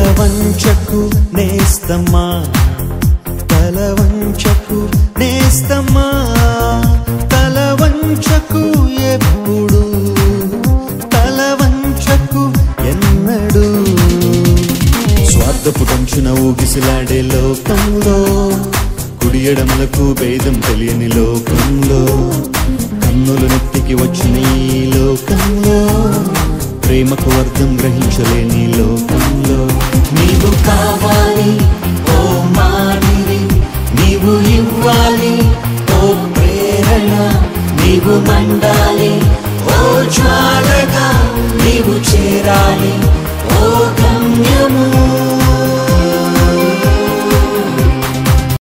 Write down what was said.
తలవంచకు నేస్తమ్మా. తలవంచకు నేస్తమ్మా. తలవంచకు ఎప్పుడు. తలవంచకు ఎన్నడు. స్వార్థపు కంచున ఊగిసిలాడే లోకంలో కుడియడములకు భేదం తెలియని లోకంలో కన్నులు నెత్తికి వచ్చిన ఈ లోకంలో ప్రేమకు అర్థం గ్రహించలేని లోకంలో. ఇవ్వాలి ఓ ప్రేరణ నీవు మండాలి ఓ జ్వాలగా నీవు చేరాలి.